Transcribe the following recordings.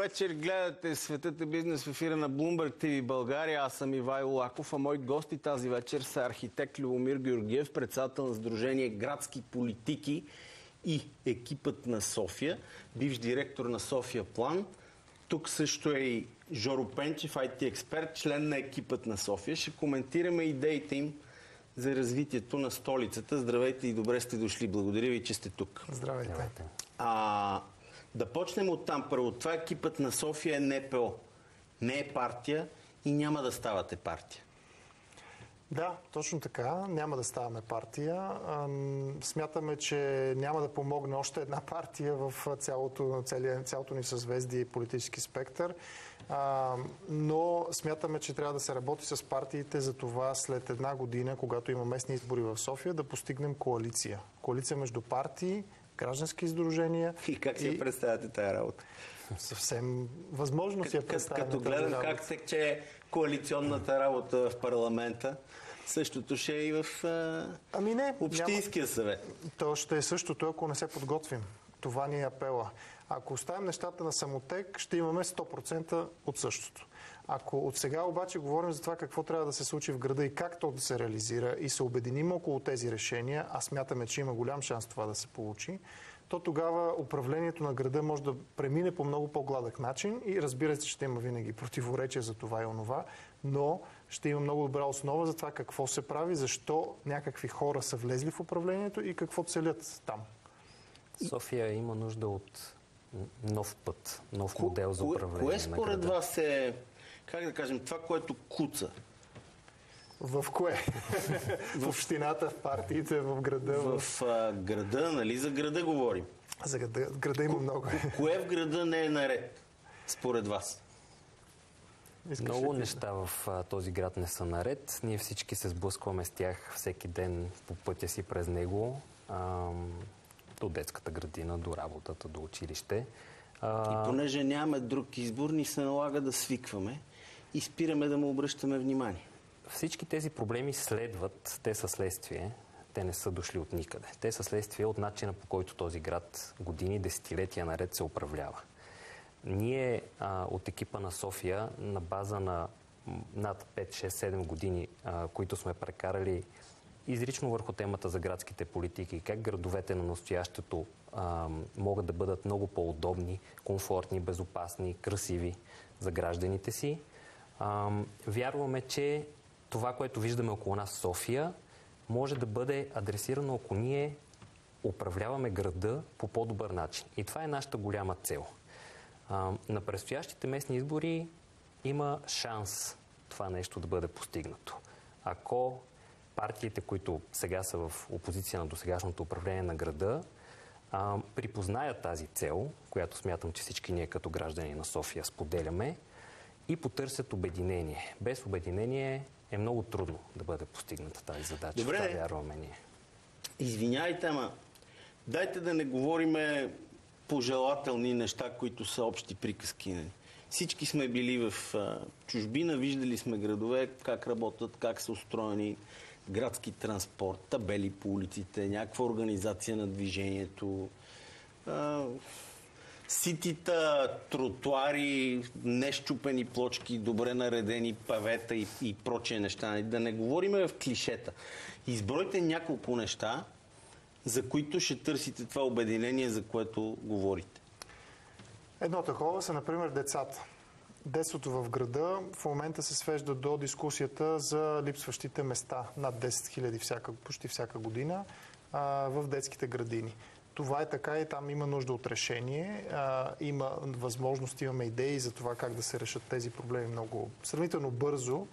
Вечер, гледате Светът е бизнес в ефира на Bloomberg TV България. Аз съм Ивайло Лаков, а мои гости тази вечер са архитект Любомир Георгиев, председател на Сдружение Градски политики и екипът на София, бивш директор на София План. Тук също е и Жоро Пенчев, IT експерт, член на екипът на София. Ще коментираме идеите им за развитието на столицата. Здравейте и добре сте дошли. Благодаря ви, че сте тук. Здравейте. А, да почнем от там. Първо, това екипът на София е НПО. Не е партия и няма да ставате партия. Да, точно така. Няма да ставаме партия. Смятаме, че няма да помогне още една партия в цялото, цялото ни съзвездие и политически спектър. Но смятаме, че трябва да се работи с партиите за това след една година, когато има местни избори в София, да постигнем коалиция. Коалиция между партии, граждански издружения. И как си и... представяте тази работа? Съвсем възможно си я представяме. Като гледам как тече коалиционната работа в парламента, същото ще е и в а... ами не, Общинския няма... съвет. То ще е същото, ако не се подготвим. Това ни е апела. Ако оставим нещата на самотек, ще имаме 100% от същото. Ако от сега обаче говорим за това какво трябва да се случи в града и как то да се реализира и се обединим около тези решения, а смятаме, че има голям шанс това да се получи, то тогава управлението на града може да премине по много по-гладък начин и разбира се, ще има винаги противоречия за това и онова, но ще има много добра основа за това какво се прави, защо някакви хора са влезли в управлението и какво целят там. София има нужда от нов път, нов модел за управление. Кое според вас е, как да кажем, това, което куца? В кое? в общината, в партиите, в града? В, в а, града, нали? За града говорим. За града, града има много. Кое в града не е наред, според вас? Искаш Много неща в а, този град не са наред. Ние всички се сблъскваме с тях всеки ден по пътя си през него. Ам, до детската градина, до работата, до училище. А... И понеже нямаме друг избор, ни се налага да свикваме и спираме да му обръщаме внимание. Всички тези проблеми следват, те са следствие, те не са дошли от никъде. Те са следствие от начина по който този град години, десетилетия наред се управлява. Ние а, от екипа на София на база на над 5-6-7 години, а, които сме прекарали изрично върху темата за градските политики как градовете на настоящето а, могат да бъдат много по-удобни, комфортни, безопасни, красиви за гражданите си. Вярваме, че това, което виждаме около нас в София, може да бъде адресирано, ако ние управляваме града по по-добър начин. И това е нашата голяма цел. На предстоящите местни избори има шанс това нещо да бъде постигнато. Ако партиите, които сега са в опозиция на досегашното управление на града, припознаят тази цел, която смятам, че всички ние като граждани на София споделяме, и потърсят обединение. Без обединение е много трудно да бъде постигната тази задача. Добре. Това вярваме ние. Извинявайте, ама дайте да не говориме пожелателни неща, които са общи приказки. Нали? Всички сме били в а, чужбина, виждали сме градове, как работят, как са устроени градски транспорт, табели по улиците, някаква организация на движението, а, ситита, тротуари, нещупени плочки, добре наредени павета и, и прочие неща. Да не говориме в клишета. Избройте няколко неща, за които ще търсите това обединение, за което говорите. Едно такова са, например, децата. Детството в града в момента се свежда до дискусията за липсващите места над 10 000 всяка, почти всяка година а, в детските градини. Това е така и там има нужда от решение. А, има възможност, имаме идеи за това как да се решат тези проблеми много сравнително бързо.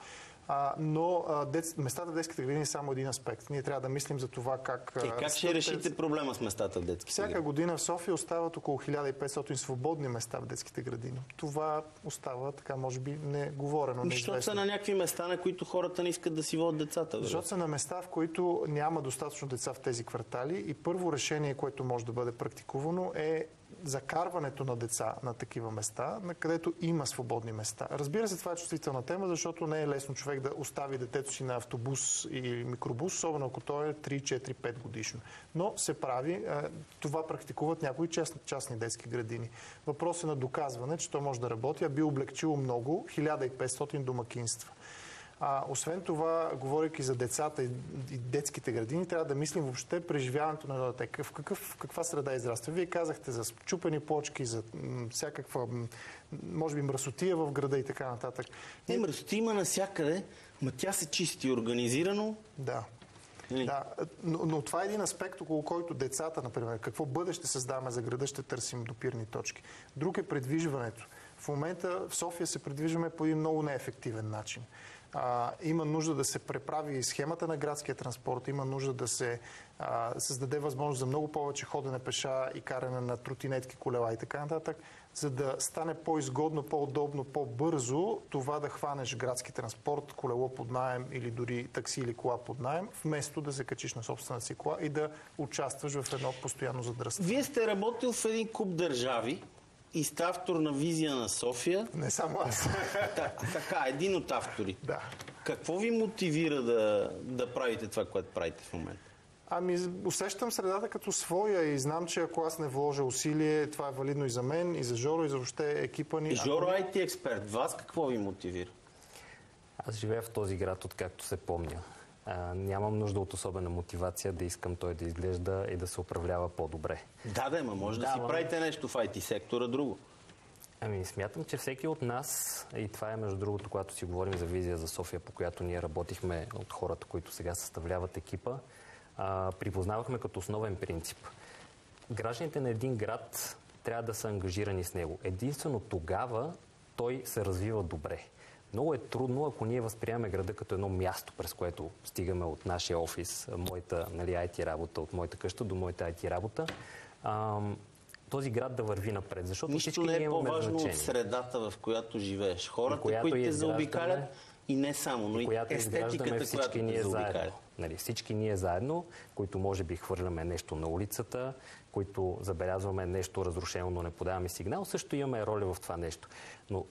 А, но а, дет, местата в детските градини е само един аспект. Ние трябва да мислим за това как... Е, как ще решите проблема с местата в детските Всяка градини? година в София остават около 1500 свободни места в детските градини. Това остава така, може би, не говорено. Защото са на някакви места, на които хората не искат да си водят децата. Защото са на места, в които няма достатъчно деца в тези квартали и първо решение, което може да бъде практикувано е закарването на деца на такива места, на където има свободни места. Разбира се, това е чувствителна тема, защото не е лесно човек да остави детето си на автобус или микробус, особено ако той е 3, 4, 5 годишно. Но се прави. Това практикуват някои частни, частни детски градини. Въпрос е на доказване, че то може да работи, а би облегчило много 1500 домакинства. А, освен това, говоряки за децата и, и детските градини, трябва да мислим въобще преживяването на дете. В, какъв, в каква среда израства? Вие казахте за чупени почки, за м, всякаква, м, може би, мръсотия в града и така нататък. Не, мръсотия има навсякъде, но тя се чисти организирано. Да. Нали? Да, но, но това е един аспект, около който децата, например, какво бъдеще създаваме за града, ще търсим допирни точки. Друг е предвижването. В момента в София се предвижваме по един много неефективен начин а, има нужда да се преправи схемата на градския транспорт, има нужда да се а, създаде възможност за много повече ходене пеша и каране на тротинетки, колела и така нататък, за да стане по-изгодно, по-удобно, по-бързо това да хванеш градски транспорт, колело под найем или дори такси или кола под найем, вместо да се качиш на собствената си кола и да участваш в едно постоянно задръстване. Вие сте работил в един куп държави, и сте автор на Визия на София. Не само аз. Та, така, един от автори. Да. Какво ви мотивира да, да правите това, което правите в момента? Ами, усещам средата като своя и знам, че ако аз не вложа усилие, това е валидно и за мен, и за Жоро, и за въобще екипа ни. Жоро IT експерт, вас какво ви мотивира? Аз живея в този град, откакто се помня. А, нямам нужда от особена мотивация да искам той да изглежда и да се управлява по-добре. Да, да, ма може да, да си ма... правите нещо в IT сектора друго. Ами, смятам, че всеки от нас, и това е между другото, когато си говорим за визия за София, по която ние работихме от хората, които сега съставляват екипа, а, припознавахме като основен принцип. Гражданите на един град трябва да са ангажирани с него. Единствено тогава той се развива добре. Много е трудно, ако ние възприемаме града като едно място, през което стигаме от нашия офис, моята нали, IT работа, от моята къща до моята IT работа, ам, този град да върви напред. Защото Нищо всички не е по-важно от средата, в която живееш. Хората, които те заобикалят и не само, но и, която естетиката, всички която ние заедно. Нали, всички ние заедно, които може би хвърляме нещо на улицата, които забелязваме нещо разрушено, но не подаваме сигнал, също имаме роля в това нещо. Но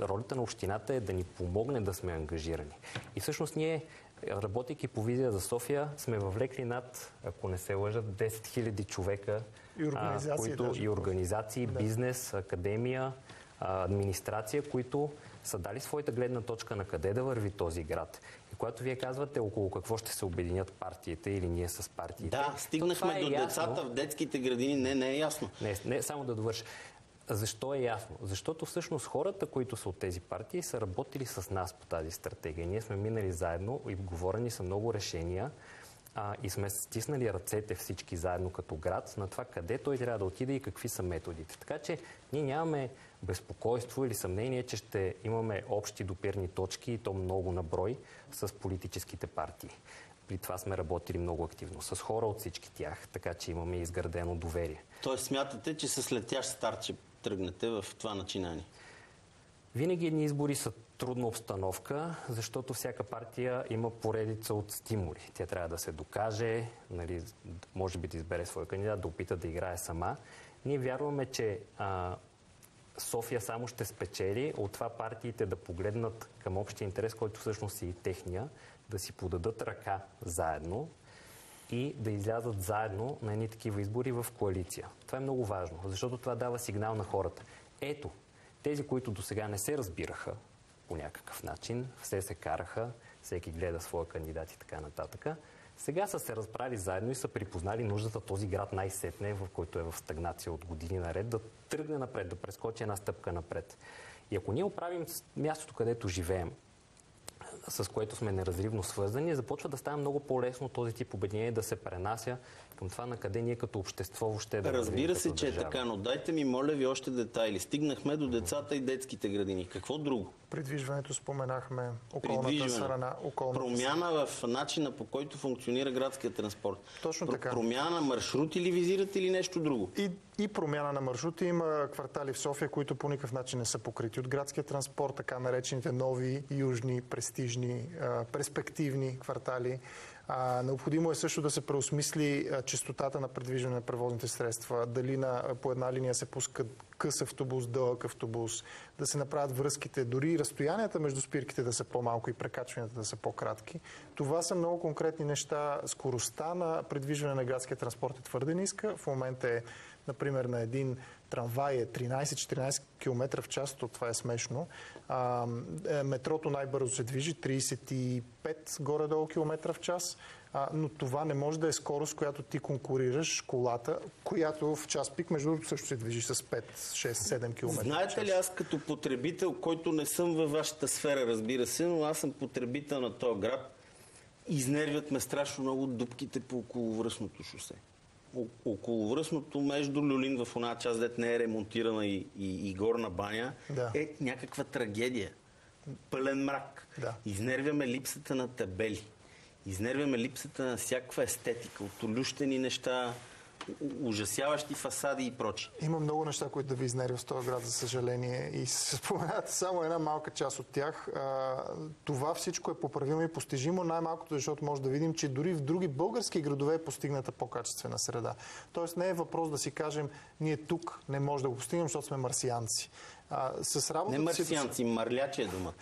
ролята на общината е да ни помогне да сме ангажирани. И всъщност ние, работейки по визия за София, сме въвлекли над, ако не се лъжат, 10 000 човека, и организации, а, които, даже. и организации Да. бизнес, академия, администрация, които са дали своята гледна точка на къде да върви този град. И когато вие казвате около какво ще се обединят партиите или ние с партиите. Да, стигнахме е до ясно. децата в детските градини. Не, не е ясно. Не, не само да довърша. Защо е ясно? Защото всъщност хората, които са от тези партии, са работили с нас по тази стратегия. Ние сме минали заедно и говорени са много решения а, и сме стиснали ръцете всички заедно като град на това къде той трябва да отиде и какви са методите. Така че ние нямаме безпокойство или съмнение, че ще имаме общи допирни точки и то много на брой с политическите партии. При това сме работили много активно с хора от всички тях, така че имаме изградено доверие. Тоест смятате, че с летящ старт ще тръгнете в това начинание. Винаги едни избори са трудна обстановка, защото всяка партия има поредица от стимули. Тя трябва да се докаже, нали, може би да избере своя кандидат, да опита да играе сама. Ние вярваме, че а, София само ще спечели от това партиите да погледнат към общия интерес, който всъщност е и техния, да си подадат ръка заедно и да излязат заедно на едни такива избори в коалиция. Това е много важно, защото това дава сигнал на хората. Ето, тези, които до сега не се разбираха по някакъв начин, все се караха, всеки гледа своя кандидат и така нататък, сега са се разбрали заедно и са припознали нуждата този град най-сетне, в който е в стагнация от години наред, да тръгне напред, да прескочи една стъпка напред. И ако ние оправим мястото, където живеем, с което сме неразривно свързани, започва да става много по-лесно този тип обединение да се пренася към това на къде ние като общество въобще да Разбира се, че е така, но дайте ми, моля ви, още детайли. Стигнахме до децата и детските градини. Какво друго? Придвижването споменахме, околната страна, околната Промяна в начина по който функционира градския транспорт. Точно Про- така. Промяна на маршрути ли визирате или нещо друго? И, и промяна на маршрути. Има квартали в София, които по никакъв начин не са покрити от градския транспорт, така наречените нови, южни, престижни, перспективни квартали. Необходимо е също да се преосмисли частотата на предвиждане на превозните средства, дали на, по една линия се пуска къс автобус, дълъг автобус, да се направят връзките, дори разстоянията между спирките да са по-малко и прекачванията да са по-кратки. Това са много конкретни неща. Скоростта на предвижване на градския транспорт е твърде ниска. В момента е, например, на един трамвай е 13-14 км в час, то това е смешно. А, е, метрото най-бързо се движи 35 горе-долу км в час, а, но това не може да е скорост, която ти конкурираш колата, която в час пик, между другото, също се движи с 5, 6, 7 км. Знаете ли, аз като потребител, който не съм във вашата сфера, разбира се, но аз съм потребител на този град, изнервят ме страшно много дупките по околовръстното шосе околовръстното между Люлин в една част, дет не е ремонтирана и, и, и горна баня, да. е някаква трагедия. Пълен мрак. Да. Изнервяме липсата на табели. Изнервяме липсата на всякаква естетика, от олющени неща, ужасяващи фасади и прочи. Има много неща, които да ви изнервя в този град, за съжаление. И се споменате само една малка част от тях. Това всичко е поправимо и постижимо, най-малкото, защото може да видим, че дори в други български градове е постигната по-качествена среда. Тоест не е въпрос да си кажем, ние тук не можем да го постигнем, защото сме марсианци. А, с работата не марсианци, си... марлячи е думата.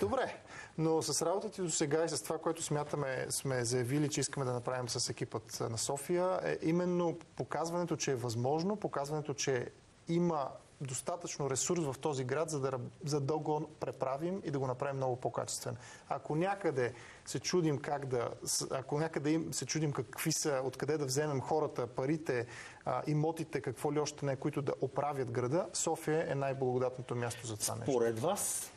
Добре, но с работата до сега и с това, което смятаме, сме заявили, че искаме да направим с екипът на София, е именно показването, че е възможно, показването, че има достатъчно ресурс в този град, за да, за да го преправим и да го направим много по-качествен. Ако някъде се чудим как да, ако някъде се чудим какви са, откъде да вземем хората, парите, имотите, какво ли още не, които да оправят града, София е най-благодатното място за това нещо. Според вас,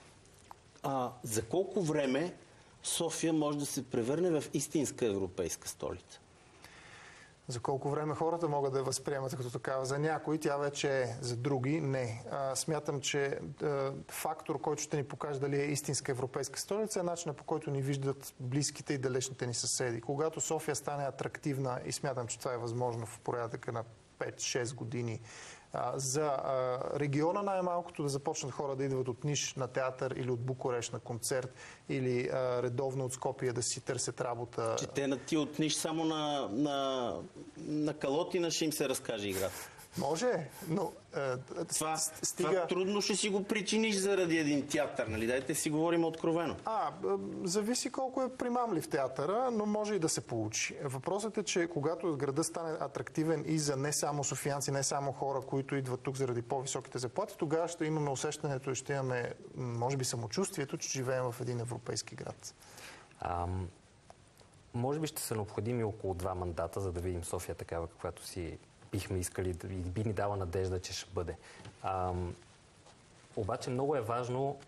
а, за колко време София може да се превърне в истинска европейска столица? За колко време хората могат да я възприемат като такава? За някои тя вече е, за други не. А, смятам, че а, фактор, който ще ни покаже дали е истинска европейска столица, е начинът по който ни виждат близките и далечните ни съседи. Когато София стане атрактивна и смятам, че това е възможно в порядъка на 5-6 години, за региона най-малкото да започнат хора да идват от Ниш на театър или от Букурещ на концерт или редовно от Скопия да си търсят работа. Че те на ти от Ниш само на, на, на Калотина ще им се разкаже играта. Може, но е, това, стига... това трудно ще си го причиниш заради един театър, нали? Дайте си говорим откровено. А, зависи колко е примамлив театъра, но може и да се получи. Въпросът е, че когато града стане атрактивен и за не само софиянци, не само хора, които идват тук заради по-високите заплати, тогава ще имаме усещането и ще имаме, може би, самочувствието, че живеем в един европейски град. Ам, може би ще са необходими около два мандата, за да видим София такава, каквато си бихме искали и би ни дала надежда, че ще бъде. А, обаче много е важно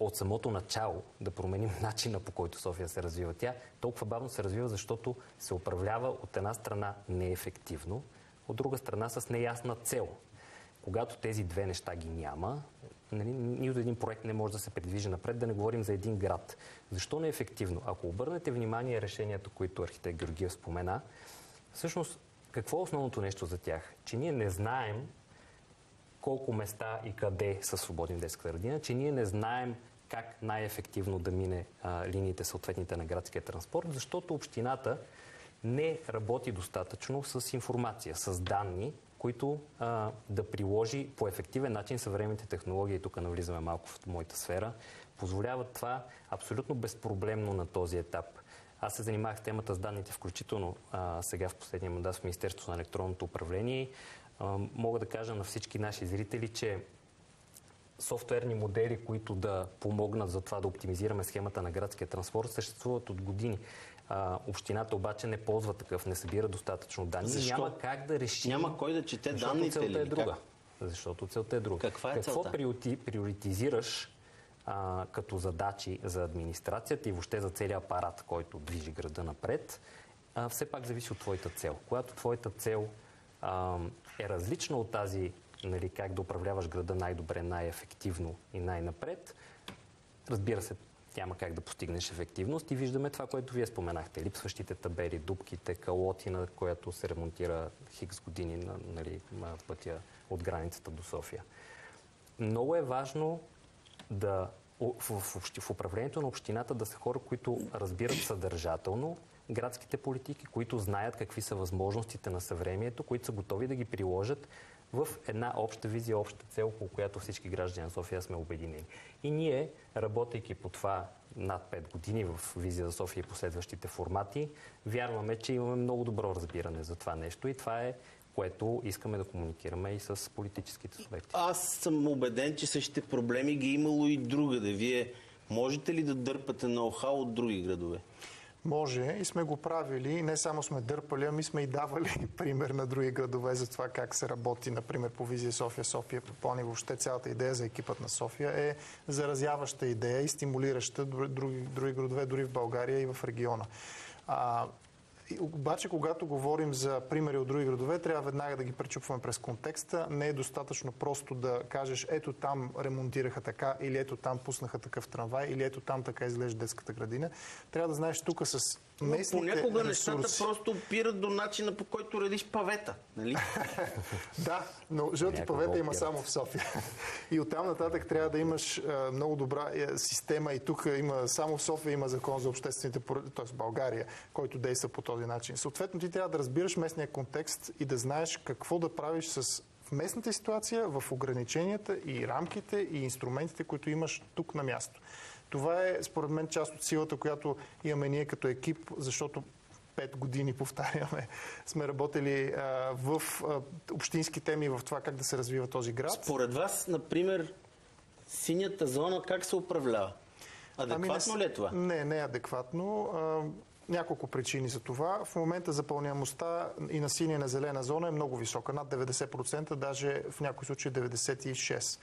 от самото начало да променим начина по който София се развива. Тя толкова бавно се развива, защото се управлява от една страна неефективно, от друга страна с неясна цел. Когато тези две неща ги няма, нали, нито един проект не може да се придвижи напред, да не говорим за един град. Защо не ефективно? Ако обърнете внимание решението, които архитект Георгиев спомена, всъщност какво е основното нещо за тях? Че ние не знаем колко места и къде са свободни в детската градина, че ние не знаем как най-ефективно да мине а, линиите съответните на градския транспорт, защото общината не работи достатъчно с информация, с данни, които а, да приложи по ефективен начин съвременните технологии, тук навлизаме малко в моята сфера, позволяват това абсолютно безпроблемно на този етап аз се занимавах с темата с данните, включително а, сега в последния мандат в Министерството на електронното управление. А, мога да кажа на всички наши зрители, че софтуерни модели, които да помогнат за това да оптимизираме схемата на градския транспорт, съществуват от години. А, общината обаче не ползва такъв, не събира достатъчно данни. Защо? Няма как да реши. Няма кой да чете данните целта е друга. Как? Защото целта е друга. Каква е Какво целта? приоритизираш а, като задачи за администрацията и въобще за целият апарат, който движи града напред, а, все пак зависи от твоята цел. Когато твоята цел а, е различна от тази, нали, как да управляваш града най-добре, най-ефективно и най-напред, разбира се, няма как да постигнеш ефективност и виждаме това, което вие споменахте. Липсващите табели, дубките, калотина, която се ремонтира хикс години нали, в пътя от границата до София. Много е важно да в, в, в управлението на общината да са хора, които разбират съдържателно градските политики, които знаят какви са възможностите на съвремието, които са готови да ги приложат в една обща визия, обща цел, по която всички граждани на София сме обединени. И ние, работейки по това над 5 години в Визия за София и последващите формати, вярваме, че имаме много добро разбиране за това нещо и това е което искаме да комуникираме и с политическите субекти. Аз съм убеден, че същите проблеми ги е имало и другаде. Вие можете ли да дърпате ноу-хау от други градове? Може и сме го правили. Не само сме дърпали, ами сме и давали пример на други градове за това как се работи, например, по визия София, София, Попони. Въобще цялата идея за екипът на София е заразяваща идея и стимулираща други, други градове, дори в България и в региона. А, обаче, когато говорим за примери от други градове, трябва веднага да ги пречупваме през контекста. Не е достатъчно просто да кажеш, ето там ремонтираха така, или ето там пуснаха такъв трамвай, или ето там така изглежда детската градина. Трябва да знаеш тук с местните Понякога ресурси. нещата просто опират до начина по който редиш павета, нали? да, но жълти павета има само в София. И оттам нататък трябва да имаш а, много добра е, система и тук има само в София има закон за обществените поръчки, т.е. България, който действа по този начин. Съответно ти трябва да разбираш местния контекст и да знаеш какво да правиш с в местната ситуация, в ограниченията и рамките и инструментите, които имаш тук на място. Това е, според мен, част от силата, която имаме ние като екип, защото пет години, повтаряме, сме работили а, в а, общински теми в това как да се развива този град. Според вас, например, синята зона как се управлява? Адекватно ами не, ли е това? Не, не е адекватно. А, няколко причини за това. В момента запълняемостта и на синя и на зелена зона е много висока, над 90%, даже в някои случаи 96%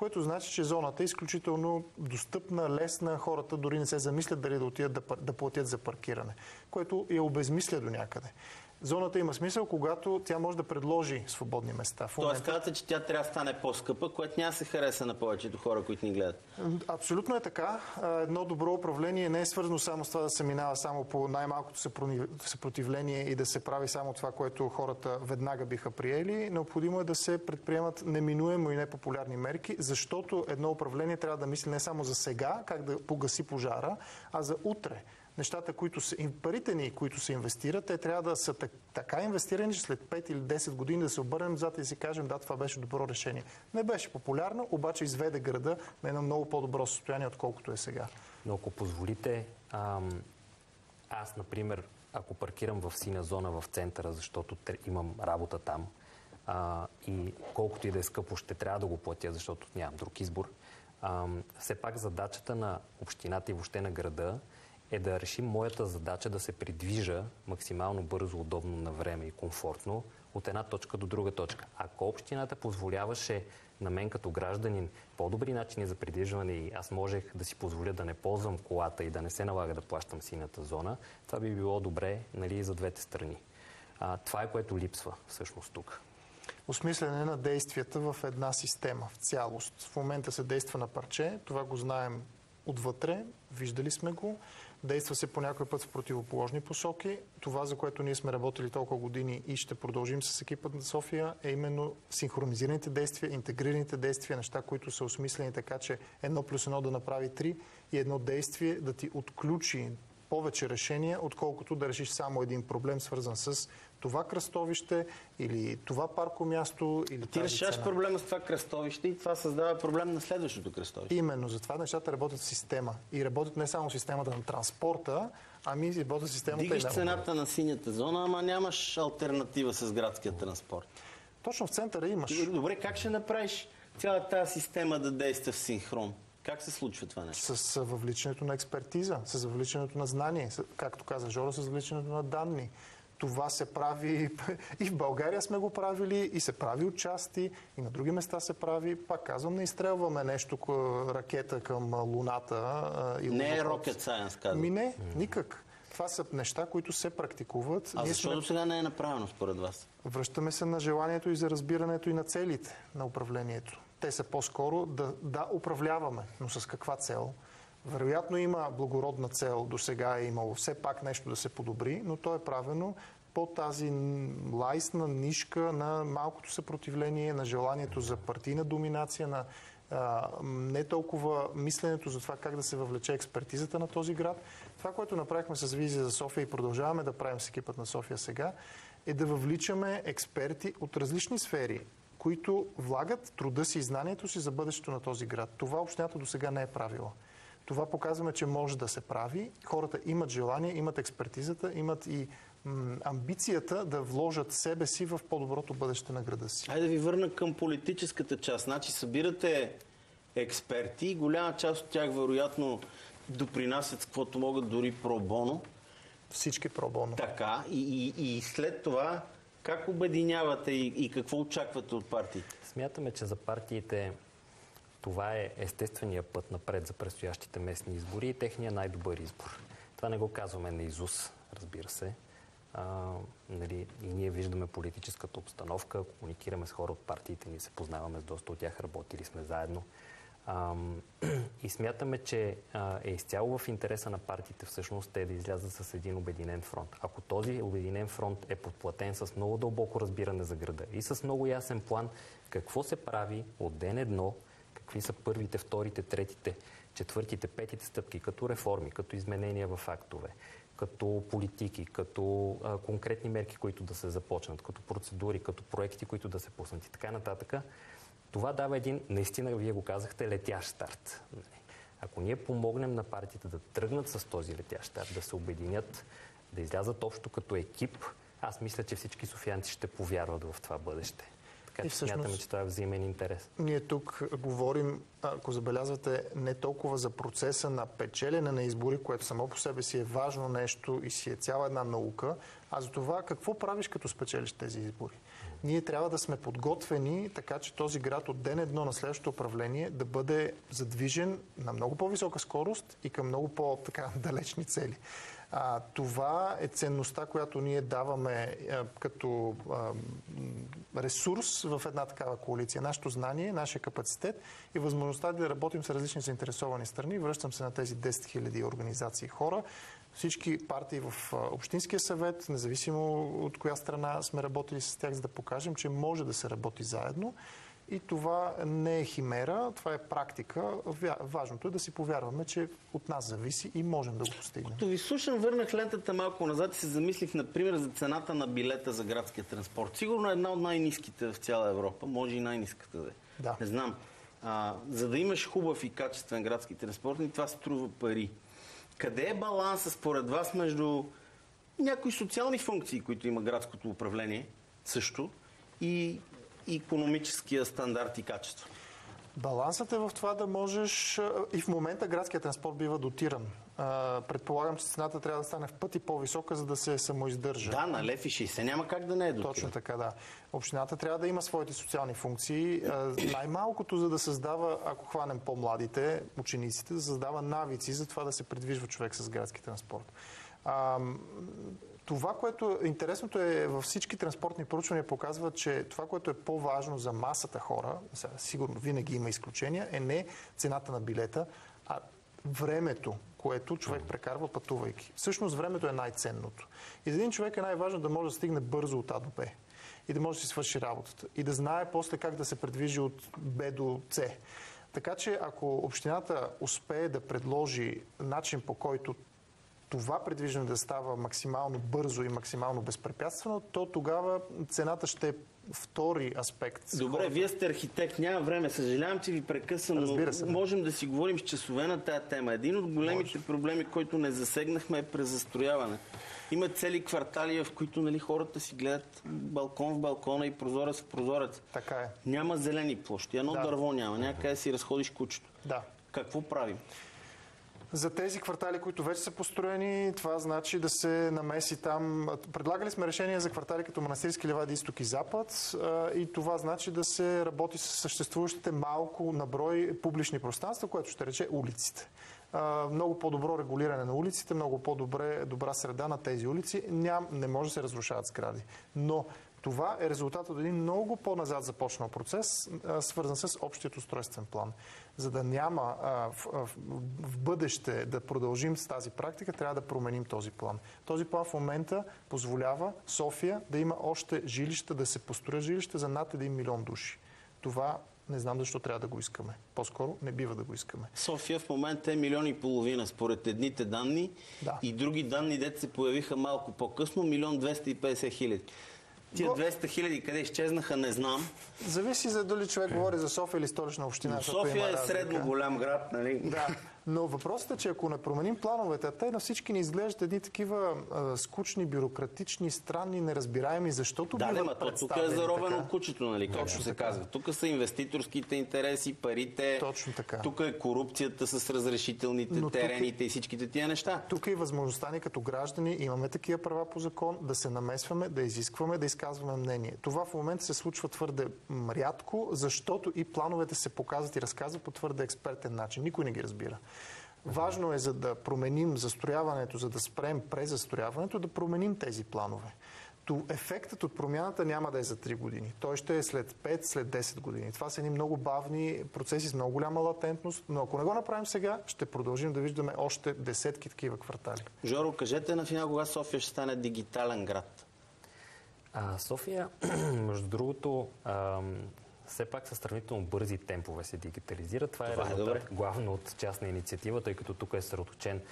което значи, че зоната е изключително достъпна, лесна, хората дори не се замислят дали да отидат да, да платят за паркиране, което я обезмисля до някъде. Зоната има смисъл, когато тя може да предложи свободни места. В момента... Тоест казвате, че тя трябва да стане по-скъпа, което няма се хареса на повечето хора, които ни гледат. Абсолютно е така. Едно добро управление не е свързано само с това да се минава само по най-малкото съпротивление и да се прави само това, което хората веднага биха приели. Необходимо е да се предприемат неминуемо и непопулярни мерки, защото едно управление трябва да мисли не само за сега, как да погаси пожара, а за утре нещата, които са, парите ни, които се инвестират, те трябва да са така инвестирани, че след 5 или 10 години да се обърнем назад и си кажем, да, това беше добро решение. Не беше популярно, обаче изведе града на едно много по-добро състояние, отколкото е сега. Но ако позволите, ам, аз, например, ако паркирам в сина зона в центъра, защото имам работа там, а, и колкото и да е скъпо, ще трябва да го платя, защото нямам друг избор. А, все пак задачата на общината и въобще на града е да решим моята задача да се придвижа максимално бързо, удобно на време и комфортно от една точка до друга точка. Ако общината позволяваше на мен като гражданин по-добри начини за придвижване и аз можех да си позволя да не ползвам колата и да не се налага да плащам синята зона, това би било добре нали, за двете страни. А, това е което липсва всъщност тук. Осмислене на действията в една система, в цялост. В момента се действа на парче, това го знаем отвътре, виждали сме го. Действа се по някой път в противоположни посоки. Това, за което ние сме работили толкова години и ще продължим с екипът на София, е именно синхронизираните действия, интегрираните действия, неща, които са осмислени така, че едно плюс едно да направи три и едно действие да ти отключи повече решения, отколкото да решиш само един проблем, свързан с това кръстовище или това парко място или Ти решаваш проблема с това кръстовище и това създава проблем на следващото кръстовище. Именно, затова нещата работят в система. И работят не само системата на транспорта, ами работят системата Дигаш и на... цената на синята зона, ама нямаш альтернатива с градския транспорт. Точно в центъра имаш. Добре, как ще направиш цялата тази система да действа в синхрон? Как се случва това нещо? С въвличането на експертиза, с въвличането на знание, както каза Жоро, с въвличането на данни. Това се прави и в България сме го правили, и се прави отчасти, и на други места се прави. Пак казвам, не изстрелваме нещо, ракета към Луната. И не е rocket science, казвам. Ми не, никак. Това са неща, които се практикуват. А защо сме... сега не е направено според вас? Връщаме се на желанието и за разбирането и на целите на управлението. Те са по-скоро да, да управляваме, но с каква цел? Вероятно има благородна цел, до сега е имало все пак нещо да се подобри, но то е правено по тази лайсна нишка на малкото съпротивление, на желанието за партийна доминация, на не толкова мисленето за това как да се въвлече експертизата на този град. Това, което направихме с визия за София и продължаваме да правим с екипът на София сега, е да въвличаме експерти от различни сфери, които влагат труда си и знанието си за бъдещето на този град. Това общината до сега не е правила. Това показваме, че може да се прави. Хората имат желание, имат експертизата, имат и м- амбицията да вложат себе си в по-доброто бъдеще на града си. Хайде да ви върна към политическата част. Значи събирате експерти, голяма част от тях вероятно допринасят каквото могат дори пробоно. Всички пробоно. Така, и, и, и след това как обединявате и, и какво очаквате от партиите? Смятаме, че за партиите това е естествения път напред за предстоящите местни избори и техния най-добър избор. Това не го казваме на Изус, разбира се. А, нали, и ние виждаме политическата обстановка, комуникираме с хора от партиите, ние се познаваме с доста от тях, работили сме заедно. И смятаме, че е изцяло в интереса на партиите всъщност те да излязат с един обединен фронт. Ако този обединен фронт е подплатен с много дълбоко разбиране за града и с много ясен план какво се прави от ден едно, какви са първите, вторите, третите, четвъртите, петите стъпки, като реформи, като изменения в актове, като политики, като а, конкретни мерки, които да се започнат, като процедури, като проекти, които да се пуснат и така нататък, това дава един, наистина, вие го казахте, летящ старт. Ако ние помогнем на партиите да тръгнат с този летящ старт, да се обединят, да излязат общо като екип, аз мисля, че всички софианци ще повярват в това бъдеще. Така че всъщност, смятаме, че това е взаимен интерес. Ние тук говорим, ако забелязвате, не толкова за процеса на печелене на избори, което само по себе си е важно нещо и си е цяла една наука, а за това какво правиш като спечелиш тези избори. Ние трябва да сме подготвени, така че този град от ден едно на следващото управление да бъде задвижен на много по-висока скорост и към много по-далечни цели. А, това е ценността, която ние даваме а, като а, ресурс в една такава коалиция. Нашето знание, нашия капацитет и възможността да работим с различни заинтересовани страни. Връщам се на тези 10 000 организации хора. Всички партии в Общинския съвет, независимо от коя страна сме работили с тях, за да покажем, че може да се работи заедно. И това не е химера, това е практика. Важното е да си повярваме, че от нас зависи и можем да го постигнем. Като ви слушам, върнах лентата малко назад и се замислих, например, за цената на билета за градския транспорт. Сигурно е една от най-низките в цяла Европа, може и най-низката да е. Да. Не знам. А, за да имаш хубав и качествен градски транспорт, и това струва пари. Къде е баланса според вас между някои социални функции, които има градското управление също и економическия стандарт и качество? Балансът е в това да можеш... И в момента градският транспорт бива дотиран. Предполагам, че цената трябва да стане в пъти по-висока, за да се самоиздържа. Да, на лев и 60 няма как да не е дотиран. Точно така, да. Общината трябва да има своите социални функции. Най-малкото, за да създава, ако хванем по-младите, учениците, да създава навици за това да се придвижва човек с градски транспорт това, което е интересното е във всички транспортни проучвания показва, че това, което е по-важно за масата хора, сигурно винаги има изключения, е не цената на билета, а времето, което човек прекарва пътувайки. Всъщност времето е най-ценното. И за един човек е най-важно да може да стигне бързо от А до Б и да може да си свърши работата и да знае после как да се предвижи от Б до С. Така че ако общината успее да предложи начин по който това предвиждане да става максимално бързо и максимално безпрепятствено, то тогава цената ще е втори аспект. Добре, хората. вие сте архитект, няма време. Съжалявам, че ви прекъсвам, но се, можем да си говорим с часове на тая тема. Един от големите Може. проблеми, който не засегнахме е презастрояване. Има цели квартали, в които нали, хората си гледат балкон в балкона и прозорец в прозорец. Така е. Няма зелени площи, едно да. дърво няма, някъде си разходиш кучето. Да. Какво правим? За тези квартали, които вече са построени, това значи да се намеси там. Предлагали сме решение за квартали като Манастирски ливади, изток и запад и това значи да се работи с съществуващите малко наброй публични пространства, което ще рече улиците. Много по-добро регулиране на улиците, много по-добре добра среда на тези улици. Ням, не може да се разрушават сгради. Но това е резултат от един много по-назад започнал процес, свързан с общият устройствен план. За да няма в, в бъдеще да продължим с тази практика, трябва да променим този план. Този план в момента позволява София да има още жилища, да се построя жилища за над 1 милион души. Това не знам защо трябва да го искаме. По-скоро не бива да го искаме. София в момента е милион и половина, според едните данни. Да. И други данни, дете се появиха малко по-късно, милион 250 хиляди. Тия Го- 200 хиляди къде изчезнаха, не знам. Зависи за дали човек говори за София или столична община. София е средно голям град, нали? Да, но въпросът е, че ако не променим плановете, а те на всички ни изглеждат едни такива а, скучни, бюрократични, странни, неразбираеми, защото Да, да, биват то тук е заровено така. кучето, нали, както Точно се така. казва. Тук са инвеститорските интереси, парите. Точно така. Тук е корупцията с разрешителните, Но тук е- терените и всичките тия неща. Тук е възможността ни като граждани, имаме такива права по закон, да се намесваме, да изискваме, да изказваме мнение. Това в момента се случва твърде рядко, защото и плановете се показват и разказват по твърде експертен начин. Никой не ги разбира. Важно е, за да променим застрояването, за да спрем презастрояването, да променим тези планове. То ефектът от промяната няма да е за 3 години. Той ще е след 5, след 10 години. Това са едни много бавни процеси с много голяма латентност, но ако не го направим сега, ще продължим да виждаме още десетки такива квартали. Жоро, кажете на финал кога София ще стане дигитален град. А, София, между другото, ам, все пак са сравнително бързи темпове се дигитализира. Това, Това е е резултат главно от частна инициатива, тъй като тук е съсредоточен,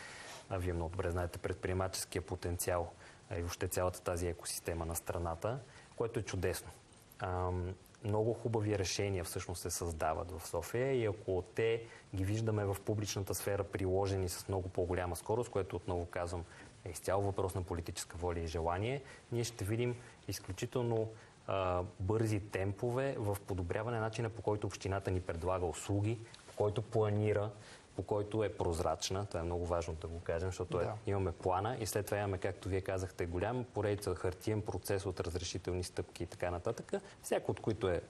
вие много добре знаете, предприемаческия потенциал и въобще цялата тази екосистема на страната, което е чудесно. Ам, много хубави решения всъщност се създават в София и ако те ги виждаме в публичната сфера приложени с много по-голяма скорост, което отново казвам е изцяло въпрос на политическа воля и желание, ние ще видим изключително а, бързи темпове в подобряване на начина по който общината ни предлага услуги, по който планира, по който е прозрачна. Това е много важно да го кажем, защото Да. е, имаме плана и след това имаме, както вие казахте, голям поредица хартиен процес от разрешителни стъпки и така нататък, всяко от които е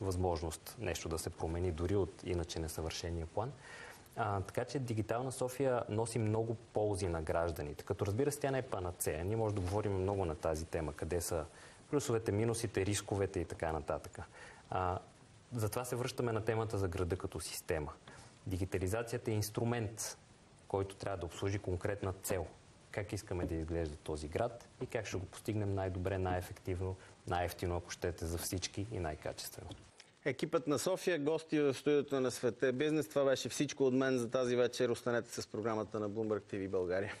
възможност нещо да се промени, дори от иначе несъвършения план. А, така че Дигитална София носи много ползи на гражданите. Като разбира се, тя не е панацея. Ние може да говорим много на тази тема, къде са плюсовете, минусите, рисковете и така нататък. А, затова се връщаме на темата за града като система. Дигитализацията е инструмент, който трябва да обслужи конкретна цел. Как искаме да изглежда този град и как ще го постигнем най-добре, най-ефективно, най-ефтино, ако щете, за всички и най-качествено. Екипът на София, гости в студиото на Свете Бизнес. Това беше всичко от мен за тази вечер. Останете с програмата на Bloomberg TV България.